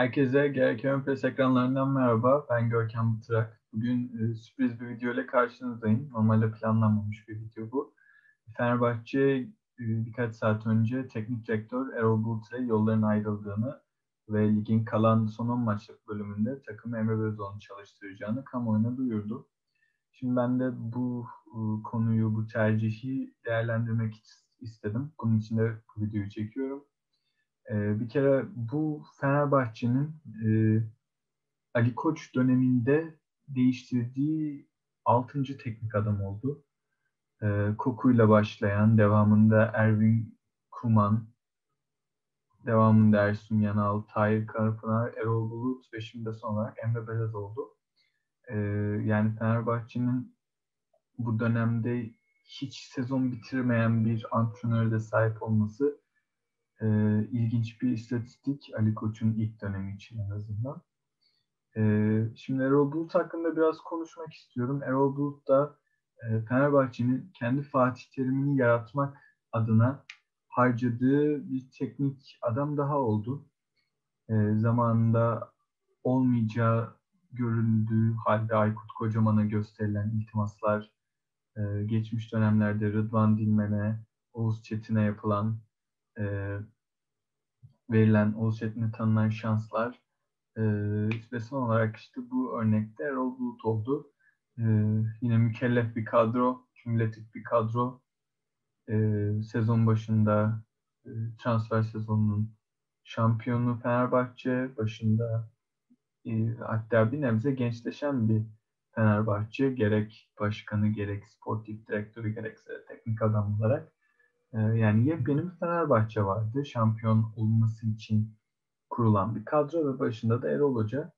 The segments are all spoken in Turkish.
Herkese Gereken Press ekranlarından merhaba. Ben Görkem Bıtırak. Bugün e, sürpriz bir video ile karşınızdayım. Normalde planlanmamış bir video bu. Fenerbahçe e, birkaç saat önce teknik direktör Erol Bulut ile yolların ayrıldığını ve ligin kalan son 10 maçlık bölümünde takımı Emre Belözoğlu'nu çalıştıracağını kamuoyuna duyurdu. Şimdi ben de bu e, konuyu, bu tercihi değerlendirmek istedim. Bunun için de bu videoyu çekiyorum. E, bir kere bu Fenerbahçe'nin e, Ali Koç döneminde değiştirdiği 6. teknik adam oldu. E, Koku'yla başlayan, devamında Erwin Kuman, devamında Ersun Yanal, Tahir Karapınar, Erol Bulut ve şimdi de son olarak Emre Belöz oldu. E, yani Fenerbahçe'nin bu dönemde hiç sezon bitirmeyen bir antrenöre sahip olması e, ilginç bir istatistik Ali Koç'un ilk dönemi için en azından. E, şimdi Erol Bulut hakkında biraz konuşmak istiyorum. Erol Bulut da e, Fenerbahçe'nin kendi Fatih Terim'ini yaratmak adına harcadığı bir teknik adam daha oldu. E, zamanında olmayacağı görüldüğü halde Aykut Kocaman'a gösterilen iltimaslar, e, geçmiş dönemlerde Rıdvan Dilmen'e, Oğuz Çetin'e yapılan e, verilen, Oğuz Çetin'e tanınan şanslar e, ve son olarak işte bu örnekte Erol Bulut oldu. E, yine mükellef bir kadro, kümülatif bir kadro. E, sezon başında e, transfer sezonunun şampiyonu Fenerbahçe başında e, hatta bir nebze gençleşen bir Fenerbahçe gerek başkanı gerek sportif direktörü gerekse teknik adam olarak yani yepyeni bir Fenerbahçe vardı. Şampiyon olması için kurulan bir kadro ve başında da Erol Hoca.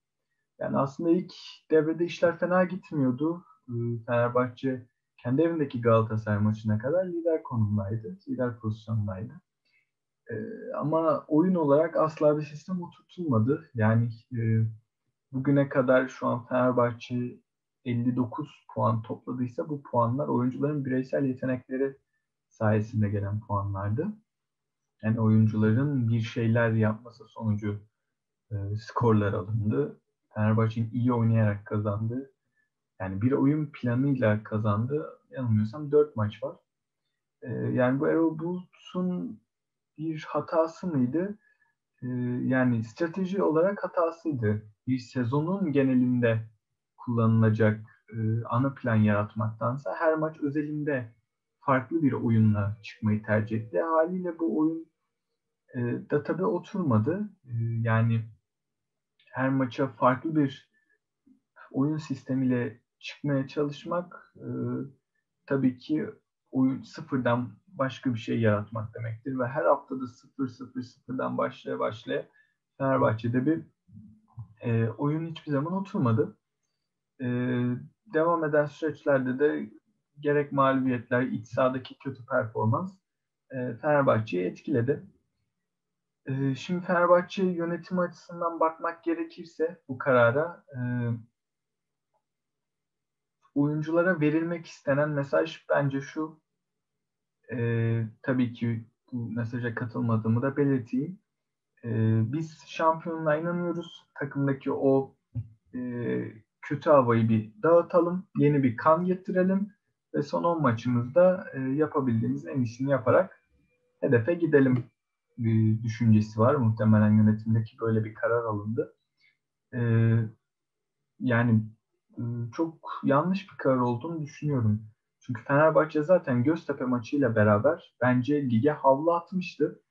Yani aslında ilk devrede işler fena gitmiyordu. Ee, Fenerbahçe kendi evindeki Galatasaray maçına kadar lider konumdaydı. Lider pozisyondaydı. Ee, ama oyun olarak asla bir sistem oturtulmadı. Yani e, bugüne kadar şu an Fenerbahçe 59 puan topladıysa bu puanlar oyuncuların bireysel yetenekleri sayesinde gelen puanlardı. Yani oyuncuların bir şeyler yapması sonucu e, skorlar alındı. Fenerbahçe'nin iyi oynayarak kazandı. Yani bir oyun planıyla kazandı. Yanılmıyorsam dört maç var. E, yani bu Erol Bulut'un bir hatası mıydı? E, yani strateji olarak hatasıydı. Bir sezonun genelinde kullanılacak e, ana plan yaratmaktansa her maç özelinde farklı bir oyunla çıkmayı tercih etti. Haliyle bu oyun e, da tabii oturmadı. E, yani her maça farklı bir oyun sistemiyle çıkmaya çalışmak e, tabii ki oyun sıfırdan başka bir şey yaratmak demektir ve her haftada sıfır sıfır sıfırdan başlaya başlaya Fenerbahçe'de bir e, oyun hiçbir zaman oturmadı. E, devam eden süreçlerde de gerek mağlubiyetler, iç sahadaki kötü performans e, Fenerbahçe'yi etkiledi. E, şimdi Fenerbahçe yönetim açısından bakmak gerekirse bu karara e, oyunculara verilmek istenen mesaj bence şu. E, tabii ki bu mesaja katılmadığımı da belirteyim. E, biz şampiyonluğa inanıyoruz. Takımdaki o e, kötü havayı bir dağıtalım. Yeni bir kan getirelim ve son 10 maçımızda e, yapabildiğimiz en iyisini yaparak hedefe gidelim bir düşüncesi var. Muhtemelen yönetimdeki böyle bir karar alındı. E, yani e, çok yanlış bir karar olduğunu düşünüyorum. Çünkü Fenerbahçe zaten Göztepe maçıyla beraber bence lige havlu atmıştı.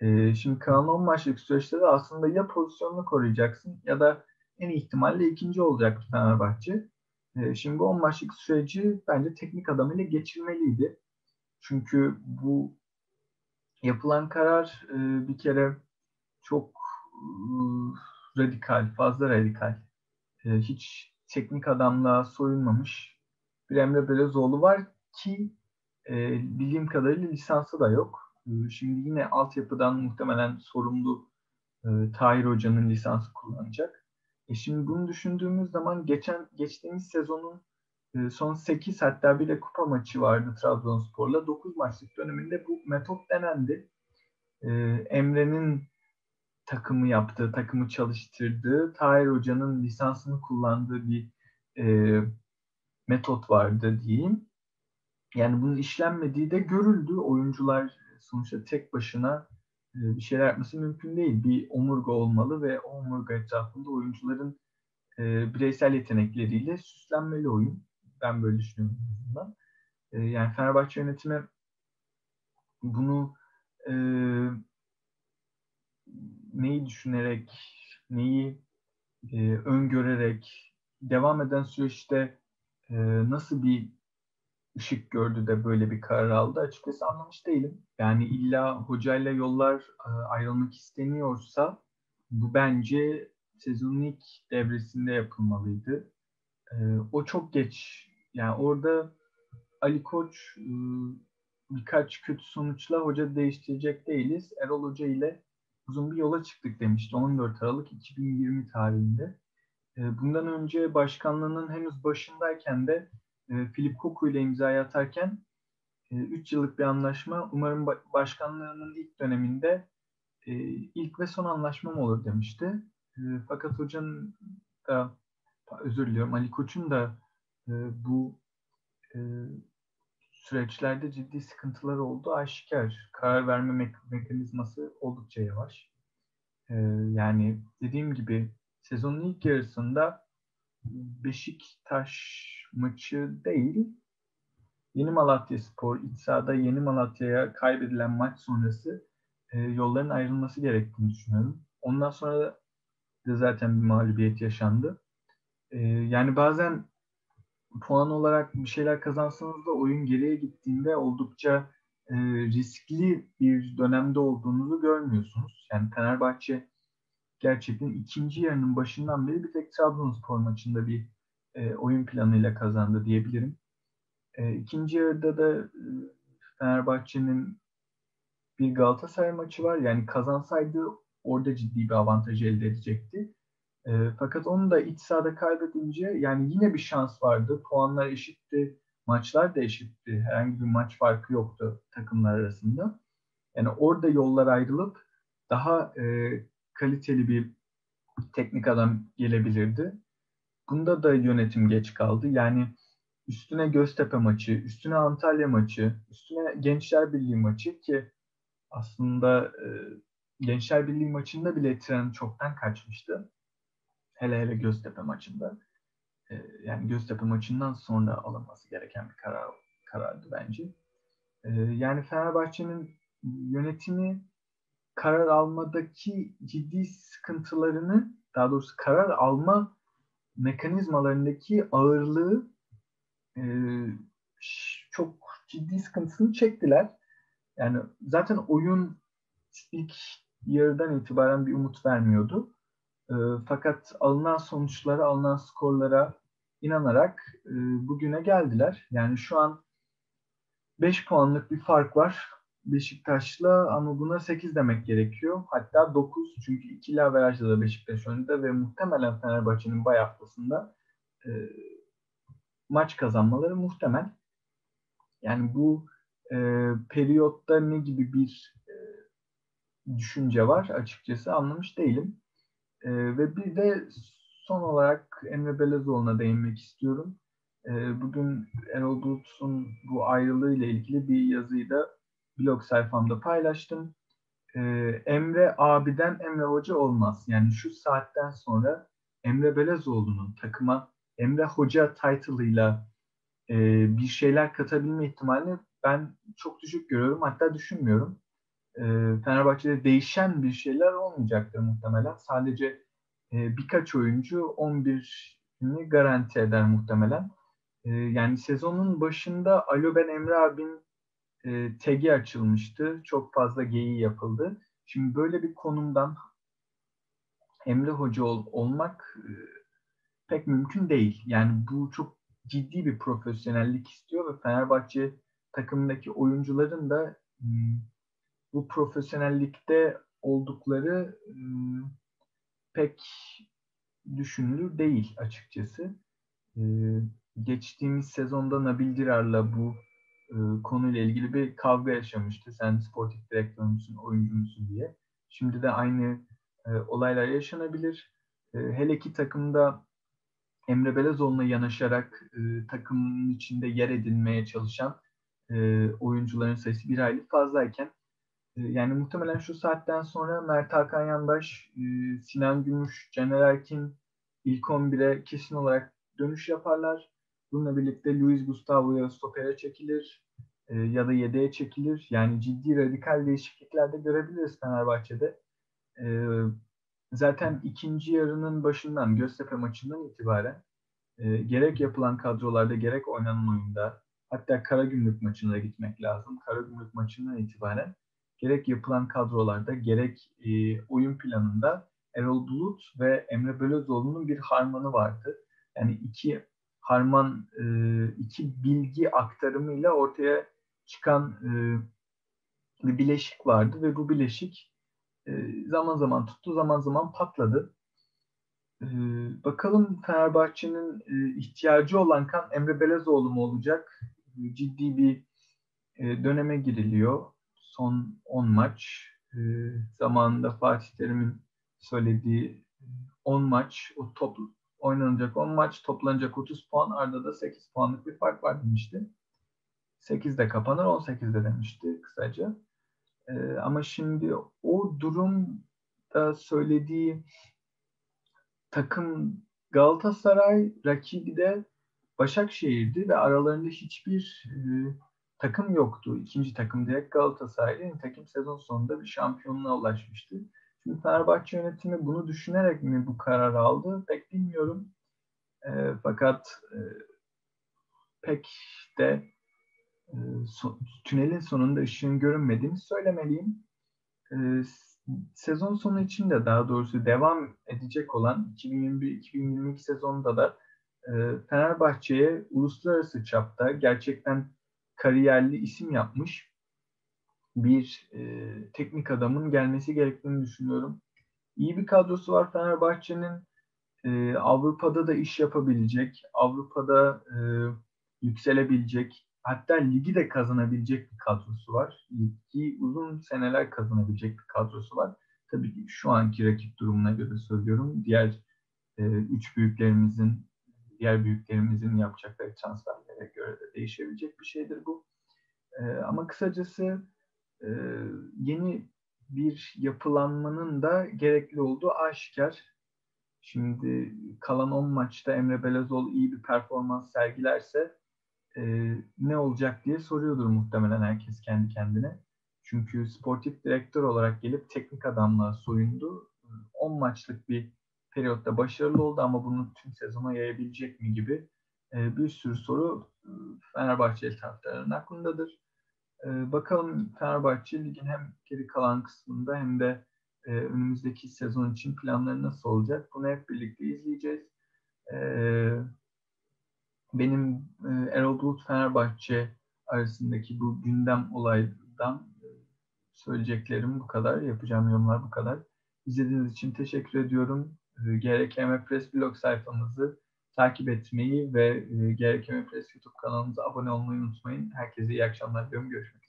E, şimdi kalan 10 maçlık süreçte de aslında ya pozisyonunu koruyacaksın ya da en ihtimalle ikinci olacak Fenerbahçe. Ee, şimdi bu 10 maçlık süreci bence teknik adamıyla geçirmeliydi. Çünkü bu yapılan karar e, bir kere çok e, radikal, fazla radikal. E, hiç teknik adamla soyunmamış bir Emre Belözoğlu var ki bildiğim kadarıyla lisansı da yok. Şimdi yine altyapıdan muhtemelen sorumlu Tahir Hoca'nın lisansı kullanacak. E şimdi bunu düşündüğümüz zaman geçen geçtiğimiz sezonun e, son 8 hatta bir de kupa maçı vardı Trabzonspor'la. 9 maçlık döneminde bu metot denendi. E, Emre'nin takımı yaptığı, takımı çalıştırdığı, Tahir Hoca'nın lisansını kullandığı bir e, metot vardı diyeyim. Yani bunun işlenmediği de görüldü. Oyuncular sonuçta tek başına bir şeyler yapması mümkün değil. Bir omurga olmalı ve o omurga etrafında oyuncuların e, bireysel yetenekleriyle süslenmeli oyun. Ben böyle düşünüyorum en E, yani Fenerbahçe yönetimi bunu e, neyi düşünerek, neyi e, öngörerek devam eden süreçte e, nasıl bir ışık gördü de böyle bir karar aldı açıkçası anlamış değilim. Yani illa hocayla yollar e, ayrılmak isteniyorsa bu bence sezonun ilk devresinde yapılmalıydı. E, o çok geç. Yani orada Ali Koç e, birkaç kötü sonuçla hoca değiştirecek değiliz. Erol Hoca ile uzun bir yola çıktık demişti 14 Aralık 2020 tarihinde. Bundan önce başkanlığının henüz başındayken de Philip Koku ile imzayı atarken 3 e, yıllık bir anlaşma. Umarım başkanlığının ilk döneminde e, ilk ve son anlaşmam olur demişti. E, fakat hocanın da özür diliyorum Ali Koç'un da e, bu e, süreçlerde ciddi sıkıntılar oldu aşikar. Karar verme me- mekanizması oldukça yavaş. E, yani dediğim gibi sezonun ilk yarısında Beşiktaş maçı değil, Yeni Malatya Spor iç sahada Yeni Malatya'ya kaybedilen maç sonrası e, yolların ayrılması gerektiğini düşünüyorum. Ondan sonra da zaten bir mağlubiyet yaşandı. E, yani bazen puan olarak bir şeyler kazansanız da oyun geriye gittiğinde oldukça e, riskli bir dönemde olduğunuzu görmüyorsunuz. Yani Fenerbahçe gerçekten ikinci yarının başından beri bir tek Trabzonspor maçında bir e, oyun planıyla kazandı diyebilirim. E, ikinci yarıda da e, Fenerbahçe'nin bir Galatasaray maçı var. Yani kazansaydı orada ciddi bir avantaj elde edecekti. E, fakat onu da iç sahada kaybedince yani yine bir şans vardı. Puanlar eşitti, maçlar da eşitti. Herhangi bir maç farkı yoktu takımlar arasında. Yani orada yollar ayrılıp daha e, kaliteli bir teknik adam gelebilirdi. Bunda da yönetim geç kaldı. Yani üstüne Göztepe maçı, üstüne Antalya maçı, üstüne Gençler Birliği maçı ki aslında e, Gençler Birliği maçında bile tren çoktan kaçmıştı. Hele hele Göztepe maçında. E, yani Göztepe maçından sonra alınması gereken bir karar karardı bence. E, yani Fenerbahçe'nin yönetimi karar almadaki ciddi sıkıntılarını, daha doğrusu karar alma mekanizmalarındaki ağırlığı e, çok ciddi sıkıntısını çektiler. Yani zaten oyun ilk yarıdan itibaren bir umut vermiyordu. E, fakat alınan sonuçlara, alınan skorlara inanarak e, bugüne geldiler. Yani şu an 5 puanlık bir fark var. Beşiktaş'la ama buna 8 demek gerekiyor. Hatta 9 çünkü ikili averajda da Beşiktaş önünde ve muhtemelen Fenerbahçe'nin bay haftasında e, maç kazanmaları muhtemel. Yani bu e, periyotta ne gibi bir e, düşünce var açıkçası anlamış değilim. E, ve bir de son olarak Emre Belezoğlu'na değinmek istiyorum. E, bugün Erol Bulut'un bu ayrılığı ile ilgili bir yazıyı da blog sayfamda paylaştım. Ee, Emre abiden Emre Hoca olmaz. Yani şu saatten sonra Emre Belezoğlu'nun takıma Emre Hoca title'ıyla e, bir şeyler katabilme ihtimalini ben çok düşük görüyorum. Hatta düşünmüyorum. E, Fenerbahçe'de değişen bir şeyler olmayacaktır muhtemelen. Sadece e, birkaç oyuncu 11'ini garanti eder muhtemelen. E, yani sezonun başında alo ben Emre abin e, tagi açılmıştı. Çok fazla geyiği yapıldı. Şimdi böyle bir konumdan Emre Hoca ol, olmak e, pek mümkün değil. Yani bu çok ciddi bir profesyonellik istiyor ve Fenerbahçe takımındaki oyuncuların da bu profesyonellikte oldukları pek düşünülür değil açıkçası. Ee, geçtiğimiz sezonda Nabil Dirar'la bu e, konuyla ilgili bir kavga yaşamıştı. Sen sportif direktör müsün, oyuncu musun diye. Şimdi de aynı olaylar yaşanabilir. hele ki takımda Emre Belezoğlu'na yanaşarak takımın içinde yer edinmeye çalışan oyuncuların sayısı bir aylık fazlayken yani muhtemelen şu saatten sonra Mert Hakan Yandaş, Sinan Gümüş, Caner Erkin ilk 11'e kesin olarak dönüş yaparlar. Bununla birlikte Luis Gustavo'ya stopere çekilir e, ya da yedeğe çekilir. Yani ciddi radikal değişiklikler de görebiliriz Fenerbahçe'de. E, zaten ikinci yarının başından Göztepe maçından itibaren e, gerek yapılan kadrolarda gerek oynanan oyunda hatta Karagümrük maçına gitmek lazım. Karagümrük maçından itibaren gerek yapılan kadrolarda gerek e, oyun planında Erol Bulut ve Emre Belözoğlu'nun bir harmanı vardı. Yani iki harman, e, iki bilgi aktarımıyla ortaya çıkan e, bir bileşik vardı ve bu bileşik e, zaman zaman tuttu, zaman zaman patladı. E, bakalım Fenerbahçe'nin e, ihtiyacı olan kan Emre Belezoğlu mu olacak? E, ciddi bir e, döneme giriliyor. Son 10 maç. E, zamanında Fatih Terim'in söylediği 10 maç, o top oynanacak 10 maç, toplanacak 30 puan, arada da 8 puanlık bir fark var demişti. 8'de kapanır, 18'de demişti kısaca. Ee, ama şimdi o durumda söylediği takım Galatasaray rakibi de Başakşehir'di ve aralarında hiçbir e, takım yoktu. İkinci takım direkt Galatasaray'dı. Takım sezon sonunda bir şampiyonluğa ulaşmıştı. Şimdi Fenerbahçe yönetimi bunu düşünerek mi bu karar aldı pek bilmiyorum. E, fakat e, pek de e, so, tünelin sonunda ışığın görünmediğini söylemeliyim. E, sezon sonu için de daha doğrusu devam edecek olan 2021-2022 sezonunda da e, Fenerbahçe'ye uluslararası çapta gerçekten kariyerli isim yapmış bir e, teknik adamın gelmesi gerektiğini düşünüyorum. İyi bir kadrosu var Fenerbahçe'nin. E, Avrupa'da da iş yapabilecek, Avrupa'da e, yükselebilecek, hatta ligi de kazanabilecek bir kadrosu var. Ligi uzun seneler kazanabilecek bir kadrosu var. Tabii ki şu anki rakip durumuna göre söylüyorum. Diğer e, üç büyüklerimizin, diğer büyüklerimizin yapacakları transferlere göre de değişebilecek bir şeydir bu. E, ama kısacası e, yeni bir yapılanmanın da gerekli olduğu aşikar. Şimdi kalan 10 maçta Emre Belezoğlu iyi bir performans sergilerse e, ne olacak diye soruyordur muhtemelen herkes kendi kendine. Çünkü sportif direktör olarak gelip teknik adamlığa soyundu. 10 maçlık bir periyotta başarılı oldu ama bunu tüm sezona yayabilecek mi gibi e, bir sürü soru e, Fenerbahçe taraftarının aklındadır. E, bakalım Fenerbahçe ligin hem geri kalan kısmında hem de e, önümüzdeki sezon için planları nasıl olacak? Bunu hep birlikte izleyeceğiz. E, benim e, Erol Bulut Fenerbahçe arasındaki bu gündem olaydan e, söyleyeceklerim bu kadar. Yapacağım yorumlar bu kadar. İzlediğiniz için teşekkür ediyorum. E, GRKM Press blog sayfamızı takip etmeyi ve e, GRKM Press YouTube kanalımıza abone olmayı unutmayın. Herkese iyi akşamlar diliyorum. Görüşmek üzere.